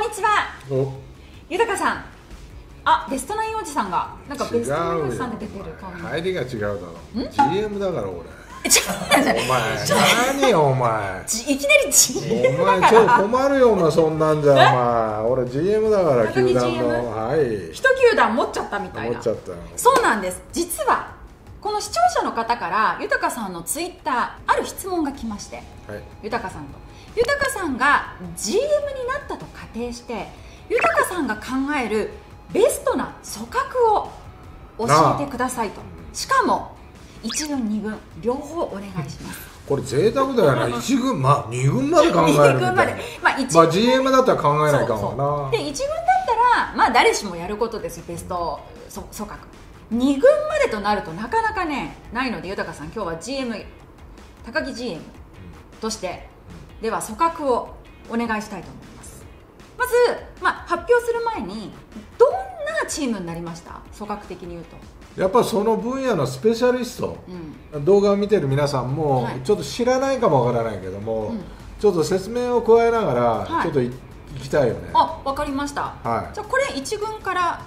んにちは。お。豊さん。あベストナインおじさんが。なんかベストナインおじさんで出てる顔に入りが違うだろ。GM だから俺。えちょお前。何よお前。ちいきなり GM お前ちょっと困るよお前そんなんじゃお前。俺 GM だから球団のはい。一球団持っちゃったみたいな。思っちゃったよ。そうなんです。実はこの視聴者の方から豊さんのツイッターある質問が来まして。はい。豊さんと豊さんが GM になったと仮定して豊さんが考えるベストな組閣を教えてくださいと。しかも1軍2軍両方お願いします。これ贅沢だよな。1軍まあ2軍まで考えるみたいな。まで。まあ1まあ GM だったら考えないかそうもな。そうで1軍だったらまあ誰しもやることですよベストそ組閣。2軍までとなるとなかなかねないので豊さん今日は GM 高木 GM としてでは組閣をお願いしたいと思います。まず、まあ、発表する前にどんなチームになりました？組閣的に言うと、やっぱその分野のスペシャリストうん、動画を見てる皆さんもはい。ちょっと知らないかもわからないけども、うん。ちょっと説明を加えながはい。らちょっとい、行きたいよね。あわかりました、はい。じゃあこれ1軍から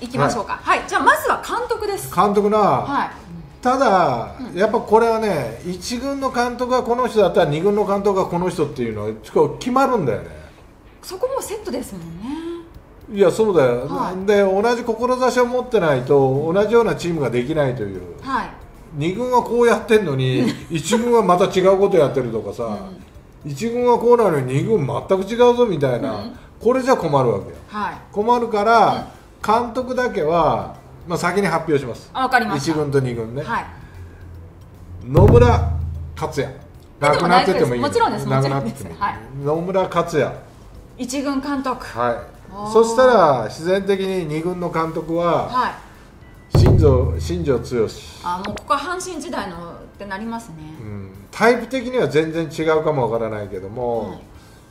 いきましょうか。はい、じゃあまずは監督です。監督な、はいただ、うん。やっぱこれはね1軍の監督がこの人だったら2軍の監督がこの人っていうのは決まるんだよね。そこもセットですもんね。いやそうだよ、はい。で同じ志を持ってないと同じようなチームができないという。はい。2軍はこうやってんのに 1軍はまた違うことやってるとかさ、1軍はこうなのに2軍全く違うぞみたいな、うん。これじゃ困るわけよ。はい。困るから、監督だけは、まあ、先に発表します。あわかりました。1軍と2軍ね、はい。野村克也。亡くなっててもいいもちろんです。亡くなっててもいい、はい。野村克也。一軍監督。はい。そしたら自然的に2軍の監督ははい。新庄新庄剛志、あもうここは阪神時代のってなりますね。うん、タイプ的には全然違うかもわからないけども、はい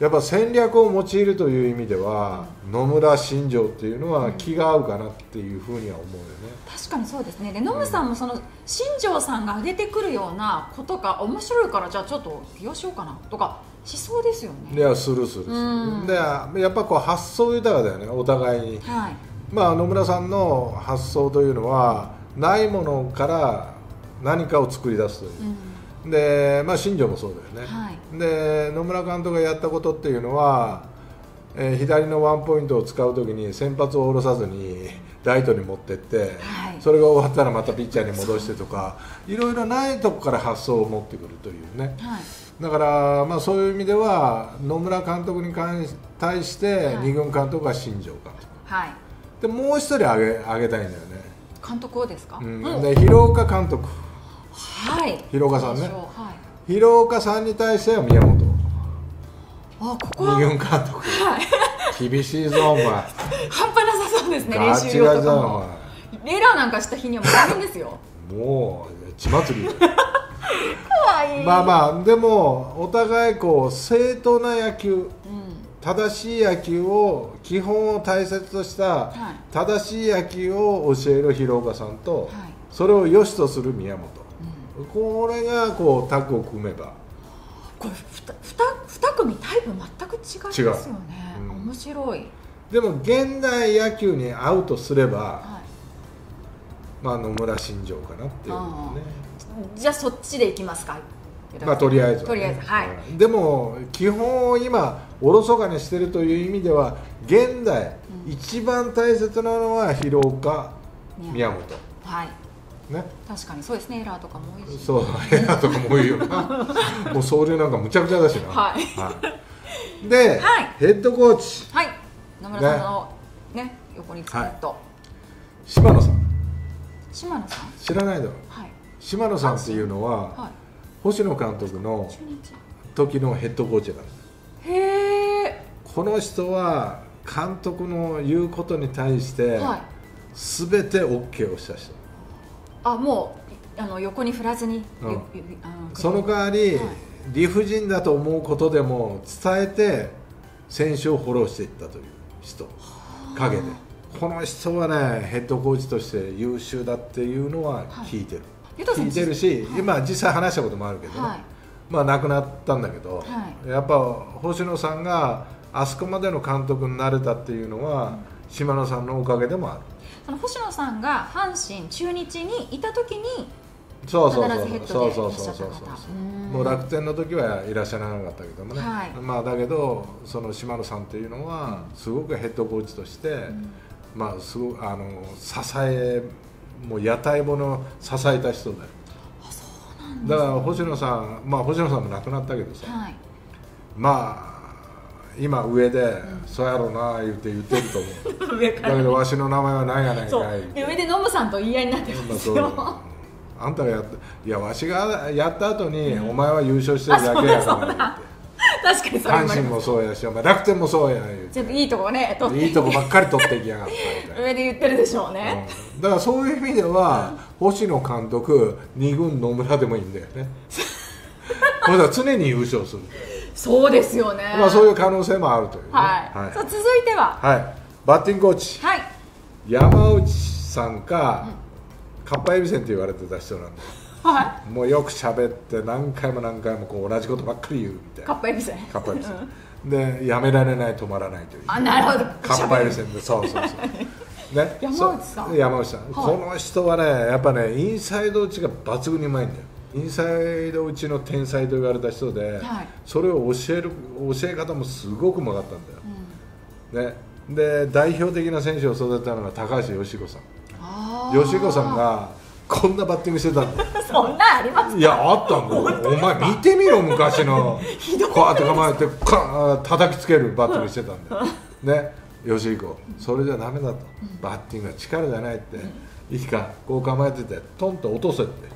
やっぱ戦略を用いるという意味では、野村新庄っていうのは気が合うかなっていうふうには思うよね、確かにそうですね。でノムさんもその新庄さんが挙げてくるようなことが面白いからじゃあちょっと起用しようかなとかしそうですよいねやするするする、うん。でやっぱこう発想豊かだよねお互いに。はい。まあ野村さんの発想というのはないものから何かを作り出すという。う、んでまあ新庄もそうだよね、はい。で野村監督がやったことっていうのは、えー左のワンポイントを使う時に先発を下ろさずにライトに持ってって、はい。それが終わったらまたピッチャーに戻してとかいろいろないとこから発想を持ってくるというね。はい。だから、まあ、そういう意味では野村監督に対してはい。二軍監督は新庄監督。はい。でもう一人挙げ挙げたいんだよね、監督をですか、うん。で広岡監督はい。広岡さんね。はい。広岡さんに対しては宮本。あここは。二軍監督。はい。厳しいぞお前。半端なさそうですね練ガ習量とかも。おエラーなんかした日にはもう大変ですよ。前もう血祭りよかわいい。まあまあでもお互いこう正当な野球うん。正しい野球を基本を大切としたはい。正しい野球を教える広岡さんと、はい。それを良しとする宮本。うんこれがこうタッグを組めば。これふたふた二組タイプ全く違いますよね、う。ん。面白い、でも現代野球に合うとすれば、はい、まあ、野村新庄かなっていうね。じゃあそっちでいきますか。まあとりあえずはね、とりあえず。はい、うん。でも基本を今おろそかにしてるという意味では現代、うん。一番大切なのは広岡宮本。はいね。確かにそうですね。エラーとかも多いし。そうエラーとかも多いよな。もう走塁なんかむちゃくちゃだしな。はい。はい。で、はい。ヘッドコーチ。はい。野村さんのね横につくと、島野さん。島野さん？知らないだろ。はい。島野さんっていうのはは星野監督の時のヘッドコーチだ。からへえこの人は監督の言うことに対してはい。全て OK をした人あもうあの横に振らずに、うん。その代わり、はい。理不尽だと思うことでも伝えて選手をフォローしていったという人。陰で。この人はねヘッドコーチとして優秀だっていうのは聞いてる、ゆたさん聞いてるし、はい。今実際話したこともあるけどね、はい。まあ亡くなったんだけど、はやっぱ星野さんがあそこまでの監督になれたっていうのは、島野さんのおかげでもあるその星野さんが阪神中日にいた時にそうそう必ずヘッドでそうそういらっしゃった方そうそうそう。うん。もう楽天の時はいらっしゃらなかったけどもね、はい。まあだけどその島野さんっていうのはすごくヘッドコーチとして、まあすごくあの支えもう屋台骨を支えた人だよ。だから星野さんまあ星野さんも亡くなったけどさ、はい。まあ今上で、そうやろうな言って言ってると思う。上だけどわしの名前は何やないかいで上でノムさんと言い合いになってますよ。あんたがやったいやわしがやった後に、お前は優勝してるだけやから 確かにそ阪神もそうやしお前楽天もそうや言う全部いいとこね取って。いいとこばっかり取っていきやがった 上で言ってるでしょうね、うん。だからそういう意味では、星野監督二軍野村でもいいんだよね。これは常に優勝する、そうですよね。まあ、そういう可能性もあるというね、はい、はい。さあ続いては。はい。バッティングコーチ。はい。山内さんか、かっぱえびせんって言われてた人なんで。はもうよく喋って何回も何回もこう同じことばっかり言うみたいいな。カッパエビセンかっぱえびせん。でやめられない止まらないという。あなるほど。かっぱえびせんでそうそうそう。ね山内さん。山内さん、はい。この人はねやっぱねインサイド打ちが抜群にうまいんだよインサイド打ちの天才と言われた人で、はい。それを教える教え方もすごくうまかったんだよ、ね。で代表的な選手を育てたのが高橋義彦さん。あー。吉彦さんがこんなバッティングしてたんだよそんなんありますいやあったんだよ。お前見てみろ昔の。こうやって構えてカン叩きつけるバッティングしてたんだよ。ね。吉彦それじゃダメだと。バッティングは力じゃないって。いいかこう構えててトンと落とせって。うん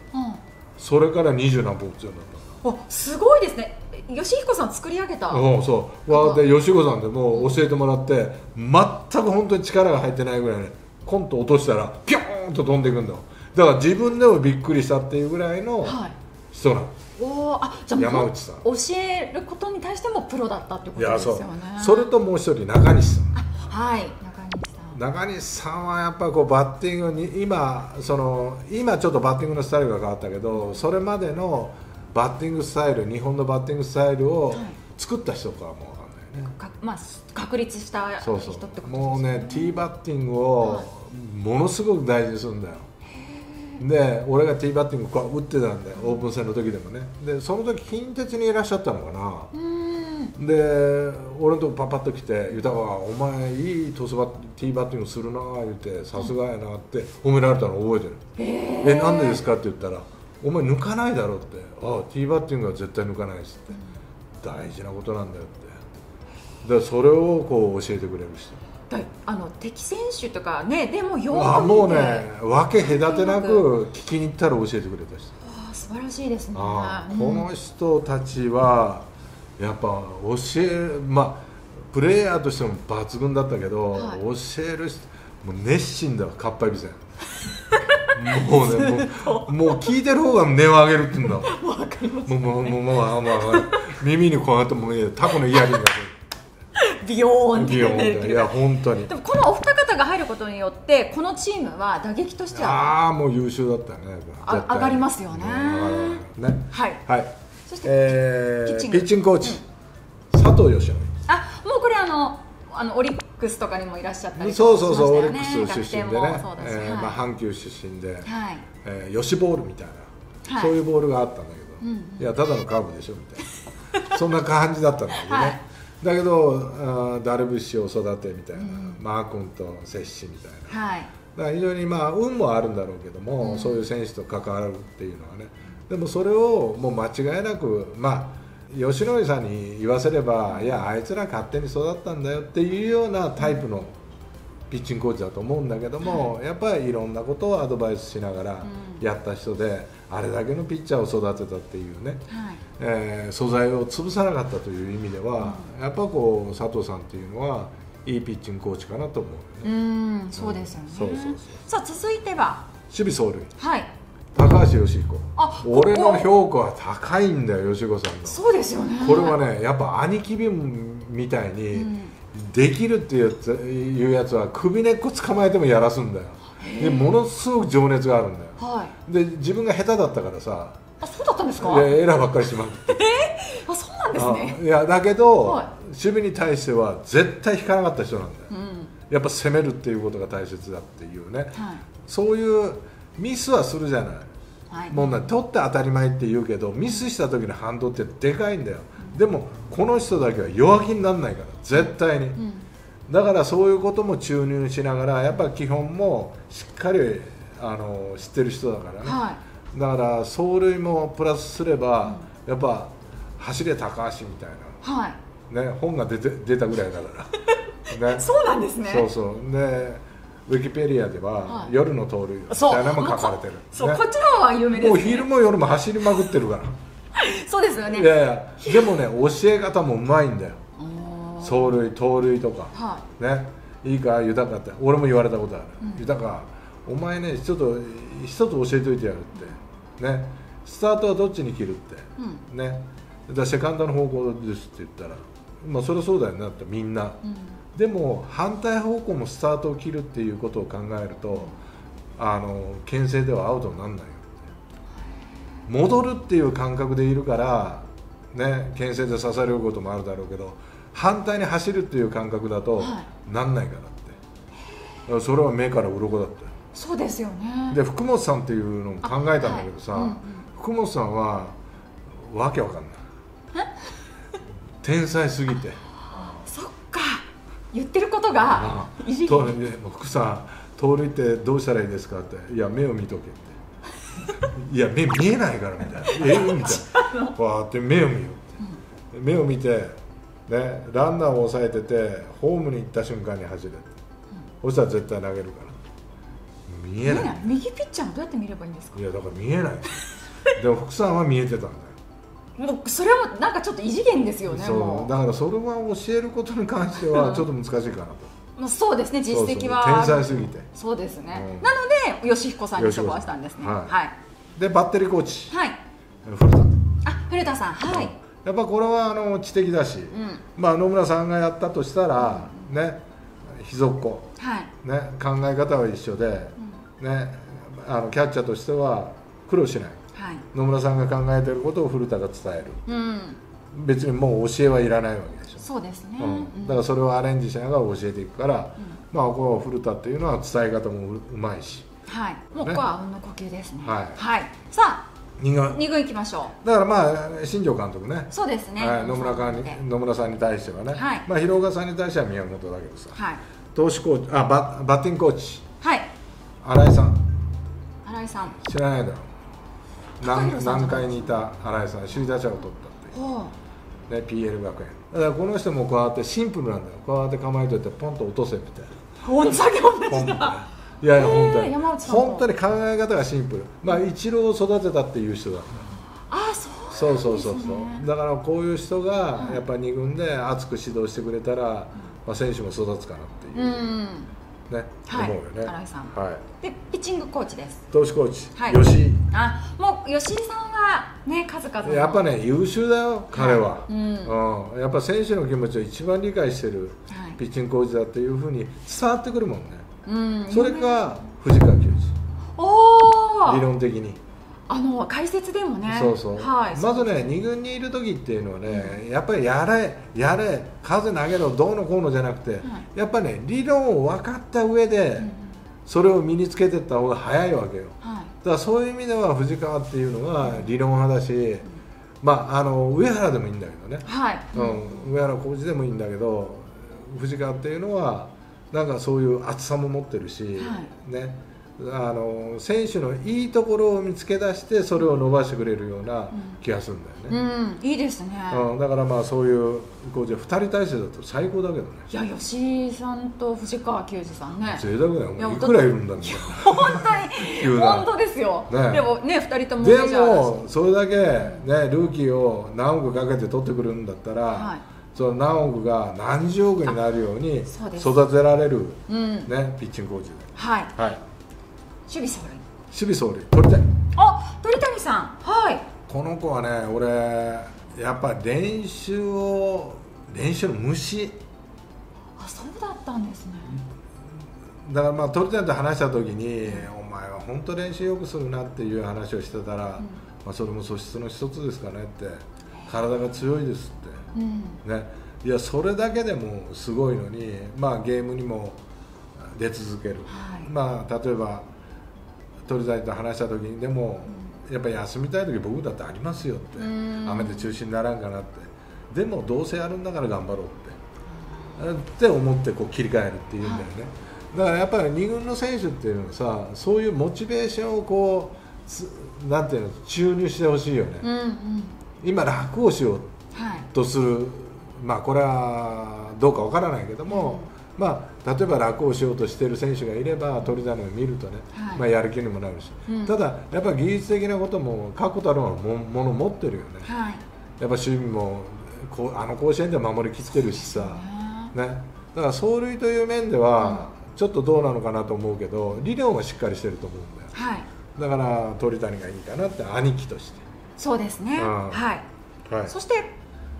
それから二十何本打つようになった。すごいですね。吉彦さん作り上げた。うんそう。わで吉子さんでもう教えてもらって全く本当に力が入ってないぐらいねコンと落としたらピョーンと飛んでいくんだ。よだから自分でもびっくりしたっていうぐらいのはい。人なの、おーあじゃあもう山内さん。教えることに対してもプロだったってことですよね。それともう一人中西さん。はい中西さんはやっぱりこうバッティングに今その今ちょっとバッティングのスタイルが変わったけどそれまでのバッティングスタイル日本のバッティングスタイルをはい。作った人かもわかんないまあ確立した人ってことですそうもうねティーバッティングをものすごく大事にするんだよ。で俺がティーバッティングこう打ってたんだよオープン戦の時でもね。でその時近鉄にいらっしゃったのかな。うーんで俺のとこパッパッと来て「豊川お前いいトスバッティーバッティングするな」言って「さすがやな」って褒められたの覚えてる「えなんでですか?」って言ったら「お前抜かないだろ」って「ああティーバッティングは絶対抜かないです」って「大事なことなんだよ」って。でそれをこう教えてくれる人。だあの敵選手とかねでもよくあもうね分け隔てなく聞きに行ったら教えてくれた人。あ素晴らしいですね。この人たちはやっぱ教えまあプレイヤーとしても抜群だったけど、はい。教える人もう熱心だわかっぱえびせん。もうねもうもう聞いてる方が音を上げるって言うんだもわかります。うもうもうもうもうもう耳にこうやってもうタコのイヤリングがビヨーンってビヨーンっていや本当にでもこのお二方が入ることによってこのチームは打撃としてはああもう優秀だったよねあ上がりますよねねはいはいそして、えー、ピッチングコーチ、佐藤義則あもうこれあのあのオリックスとかにもいらっしゃったりそうそうそう、オリックス出身でね。えーはい。まあ、阪急出身で、はい。えー、ヨシボールみたいな、はい。そういうボールがあったんだけど、うんいやただのカーブでしょみたいな。そんな感じだったんだけどね、はい。だけどあーダルビッシュを育てみたいな、マー君と接しみたいな。はい。だから非常にまあ運もあるんだろうけども、うん。そういう選手と関わるっていうのはねでもそれをもう間違いなくまあ吉野さんに言わせればいやあいつら勝手に育ったんだよっていうようなタイプのピッチングコーチだと思うんだけども、やっぱりいろんなことをアドバイスしながらうん。やった人で、あれだけのピッチャーを育てたっていうね、はい。えー素材を潰さなかったという意味では、やっぱこう佐藤さんっていうのはいいピッチングコーチかなと思うね、ーんそうですよね、そうそうそう。さあ続いては。守備走塁。はい。高橋義彦あ俺の評価は高いんだよ吉子さんの。そうですよね。これはねやっぱ兄貴分みたいに、うん。できるっていうやついうやつは首根っこ捕まえてもやらすんだよ。でものすごく情熱があるんだよ。はい。で自分が下手だったからさ。あそうだったんですか？いやエラーばっかりしまって。あそうななんですね。あいやだけど、はい。守備に対しては絶対引かなかった人なんだよ、うん。やっぱ攻めるっていうことが大切だっていうね。はい。そういうミスはするじゃないはい。もうね取って当たり前って言うけどミスした時の反動ってでかいんだよ。でもこの人だけは弱気にならないから絶対に。うん。だからそういうことも注入しながらやっぱ基本もしっかりあの知ってる人だからね、はい。だから走塁もプラスすれば、やっぱ走れ高橋みたいはい。な、ね、本が出て出たぐらいだから、ね、そうなんですね。そうそう。でウィキペディアでは、はい。夜の盗塁みたいなのも書かれてる、そう、ねこっちの方は有名です、ね、もう昼も夜も走りまくってるから、そうですよね。いやいやでもね教え方もうまいんだよ。走塁盗塁とか。はね。いいか豊かって。俺も言われたことある、うん。豊か。お前ねちょっと一つ教えといてやるって。ね。スタートはどっちに切るって。い、うん。ね。だセカンドの方向ですって言ったらまあそれはそうだよなってみんな。うん。でも反対方向もスタートを切るっていうことを考えるとあの牽制ではアウトにならないよって。戻るっていう感覚でいるからね牽制で刺されることもあるだろうけど反対に走るっていう感覚だと、はなんないからって。それは目から鱗だったよそうですよね。で福本さんっていうのも考えたんだけどさ、あはい。うんうん。福本さんはわけわかんない天才すぎて。そっか。言ってることが異次と元ねもう福さん盗塁ってどうしたらいいですかって。いや目を見とけって。いや目見えないからみたいな。え？みたいな。わーって目を見ようって、目を見てねランナーを抑えててホームに行った瞬間に走れって、そしたら絶対投げるから。見えない。右ピッチャーはどうやって見ればいいんですか？いやだから見えない。でも福さんは見えてたんだよもうそれはなんかちょっと異次元ですよねそもう。だからそれは教えることに関してはちょっと難しいかなと。うもうそうですね実績は天才すぎてそうですね、うん。なので吉彦さんに処方したんですね。吉彦さんはい。でバッテリーコーチ。はい。古田。あ古田さんはい。やっぱこれはあの知的だし、うん。まあ、野村さんがやったとしたら、ね秘蔵っ子、はい。ね、考え方は一緒で、ね、あのキャッチャーとしては苦労しないはい。野村さんが考えていることを古田が伝える。うん。別にもう教えはいらないわけでしょ、そうですね、うん、だからそれをアレンジしながら教えていくから、まあ、この古田っていうのは伝え方もううまいし。はい。もうこねこはあうんの呼吸ですね。はい。さあ二軍。二軍行きましょだからまあ新庄監督ね。うそうですね、はい、野村さんに野村さんに対してはね、はい。まあ、広岡さんに対しては宮本だけどさ。はい。投手コーチあババッティングコーチ。はい。新井さん。新井さん。知らないだろ。高南弘さんじゃない南海にいた新井さん首位打者を取ったっていう、ね、PL 学園。だからこの人もこうやってシンプルなんだよ。こうやって構えといてポンと落とせみたいな。ほん先ほどポンといやいや本当に。本当に考え方がシンプル。まあ一郎を育てたっていう人だ。あそうそうそうそうそう、ねだからこういう人がやっぱ2軍で熱く指導してくれたら、まあ、選手も育つかなっていう。う、ん。ねはい。思うよね。新井さん。はい。でピッチングコーチです。投手コーチ、はい。吉井あもう吉井さんはね数々の。やっぱね優秀だよ彼は、うん。うん。やっぱ選手の気持ちを一番理解してるはい。ピッチングコーチだっていうふうに伝わってくるもんね、うん。それが藤川球児。おお理論的に。あの解説でもね。そうそう、はい。まずね2軍にいる時っていうのはね、やっぱりやれやれ数投げろどうのこうのじゃなくて、やっぱね理論を分かった上で、うんそれを身につけていった方が早いわけよ。はいだからそういう意味では藤川っていうのが理論派だし、まああの上原でもいいんだけどね、はい。うん、上原浩二でもいいんだけど藤川っていうのはなんかそういう厚さも持ってるし、はねあの選手のいいところを見つけ出してそれを伸ばしてくれるような気がするんだよね、うんいいですね。うんだからまあそういうコーチ2人体制だと最高だけどね。いや吉井さんと藤川球児さんね。贅沢だよ。いくらいるんだ本当に本当ですよ。ね。でもね二人ともなでもそれだけ、ね、ルーキーを何億かけて取ってくるんだったら、はい。その何億が何十億になるように育てられる、うん。ね、ピッチングコーチで、はい。はい、守備走塁守備走塁取りたいあ鳥谷さん。はい。この子はね俺やっぱ練習を練習の虫。あそうだったんですね。だからまあ鳥谷と話した時に「お前は本当練習よくするな」っていう話をしてたら、まあ、それも素質の一つですかねって体が強いですって。うん。ね、いやそれだけでもすごいのに、まあ、ゲームにも出続ける、はい。まあ、例えば鳥谷と話した時にでも、やっぱり休みたい時僕だってありますよって。うん。雨で中止にならんかなって。でもどうせやるんだから頑張ろうって。って思ってこう切り替えるっていうんだよね、だからやっぱり2軍の選手っていうのはさそういうモチベーションをこうつなんていうの注入してほしいよね、うんうん。今楽をしようはい。とする、まあ、これはどうかわからないけども、まあ、例えば楽をしようとしている選手がいれば鳥谷を見るとね、はい。まあ、やる気にもなるし、うん。ただ、やっぱり技術的なことも確固たるものもの持ってるよね、はい。やっぱ守備もこうあの甲子園で守りきってるしさ、ね。ね、だから走塁という面では、ちょっとどうなのかなと思うけど理論はしっかりしてると思うんだよ。はい。だから鳥谷がいいかなって兄貴として、そうですね。うん。はい。はい、そして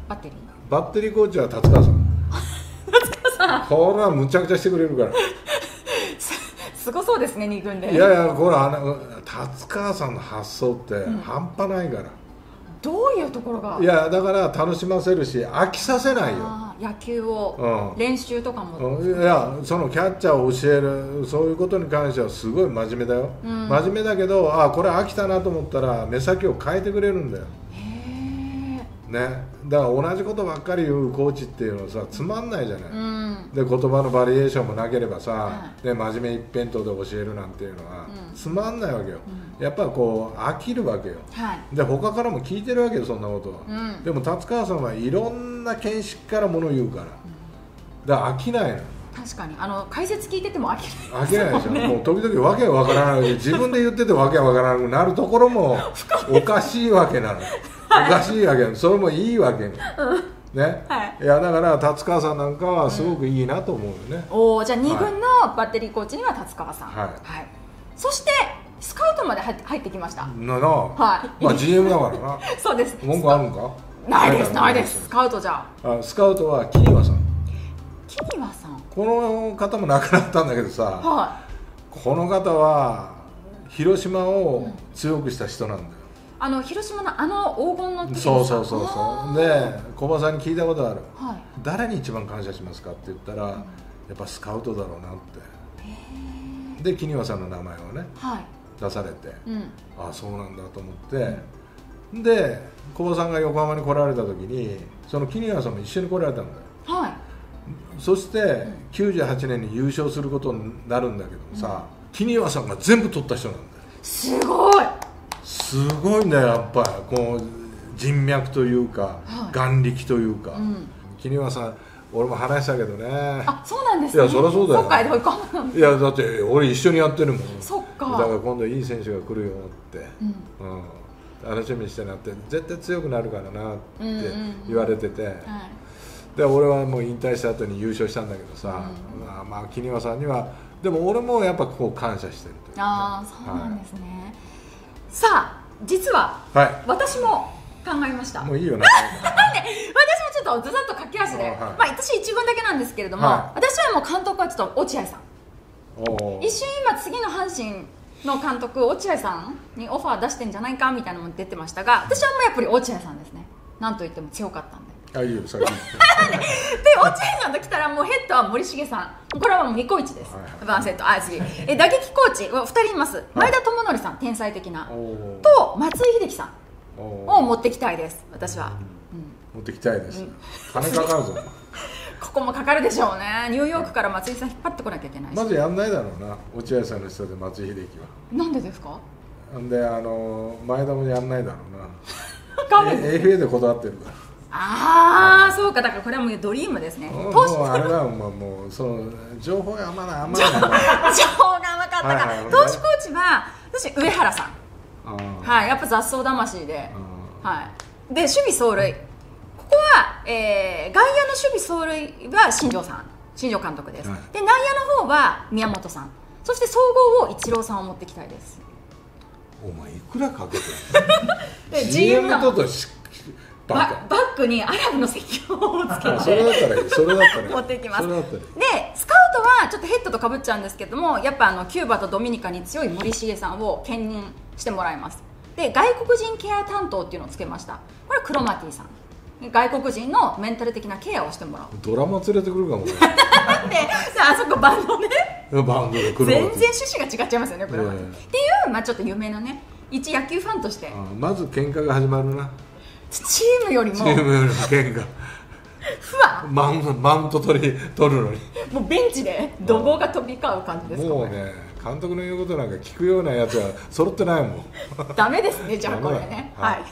バッテリー。バッテリーコーチは達川さん これはむちゃくちゃしてくれるから。すごそうですね二軍で。いやいやこれあの達川さんの発想って半端ないから、どういうところが？いやだから楽しませるし飽きさせないよ、野球をうん。練習とかも。うん。いやそのキャッチャーを教えるそういうことに関してはすごい真面目だよ、うん。真面目だけどあこれ飽きたなと思ったら目先を変えてくれるんだよね。だから同じことばっかり言うコーチっていうのはさつまんないじゃない、うん。で言葉のバリエーションもなければさ、はで真面目一辺倒で教えるなんていうのは、うん。つまんないわけよ、やっぱこう飽きるわけよ。はい。で他からも聞いてるわけよそんなことは、うん。でも達川さんはいろんな見識からものを言うから、だから飽きないの確かに。あの解説聞いてても飽きない。飽きないでしょ、もう時々わけがわからない自分で言っててわけがわからなくなるところも おかしいわけなの、おかしいわけ。それもいいわけ。ね、ね、はい。やだから達川さんなんかはすごくいいなと思うよね、おおじゃあ二軍のバッテリーコーチには達川さん。はい。そしてスカウトまで入って入ってきました。なな、はい。まあ GM だからな。そうです。文句あるんか？ないですないです。スカウトじゃ。ああスカウトはキーワさん。キニワさん。この方も亡くなったんだけどさはこの方は広島を強くした人なんだよ、いあの広島のあの黄金の時そうそうそうあそう。で小林さんに聞いたことある。ーはい。誰に一番感謝しますかって言ったら、やっぱスカウトだろうなって。で木庭さんの名前をねはい。出されて、うん。ああそうなんだと思って、で小林さんが横浜に来られた時にその木庭さんも一緒に来られたんだよ。はい。そして98年に優勝することになるんだけどもさ、木庭さんが全部取った人なんだよ。すごいすごいんだよやっぱり。こう人脈というか、はい。眼力というか、うん。木庭さん俺も話したけどね。あそうなんですね。いやそりゃそうだよ。そっかでいやだって俺一緒にやってるもん。そっか。だから今度いい選手が来るよって、うん。うん。楽しみにしてなって絶対強くなるからなってうんうんうん言われてて、はい。で俺はもう引退した後に優勝したんだけどさ、まあ、まあ木庭さんにはでも俺もやっぱこう感謝してるというああそうなんですね、さあ実ははい。私も考えました。もういいよな。私もちょっとずざっと駆け足で、はい。まあ私一軍だけなんですけれども、は私はもう監督はちょっと落合さん。一瞬今次の阪神の監督落合さんにオファー出してんじゃないかみたいなのも出てましたが私はもうやっぱり落合さんですね。なんといっても強かったんで。あいいよ先に で落合さんと来たらもうヘッドは森重さん。これはもうニコイチです、はいセット。あ次。え打撃コーチ。2人います。前田智則さん天才的な。と松井秀喜さん。を持ってきたいです私は、持ってきたいです、うん。金かかるぞ。ここもかかるでしょうね。ニューヨークから松井さん引っ張ってこなきゃいけないし、まずやんないだろうな。落合さんの人で松井秀喜は。なんでですか？んであの前田もやんないだろうんな AFA で断ってるからああそうかだからこれはもうドリームですね。もうあれだもんもうその情報があんまないあんまな 情報が甘かったか、はいはいはい。投手コーチは私上原さん。はいやっぱ雑草魂で。あはい。で守備走塁。ここは、えー外野の守備走塁は新庄さん。新庄監督です、はい。で内野の方は宮本さん。そして総合をイチローさんを持ってきたいです。ーお前いくらかけてでる GM の。ととしバックにアラブの石標をつけあそれだてったらいい。それだったら持っていきます。でスカウトはちょっとヘッドとかぶっちゃうんですけどもやっぱあのキューバとドミニカに強い森重さんを兼任してもらいます。で外国人ケア担当っていうのをつけました。これはクロマティさん。外国人のメンタル的なケアをしてもらう。ドラマ連れてくるかもね。なんであそこバンドね。バンドで全然趣旨が違っちゃいますよねこれは、ええ。っていう、まあ、ちょっと有名なね一野球ファンとして。あまず喧嘩が始まるなチームよりもチームよりも喧嘩ふわ。マウンマウント取り取るのに。もうベンチで怒号が飛び交う感じですかもうね監督の言うことなんか聞くようなやつは揃ってないもん。ダメですねじゃあこれね。はい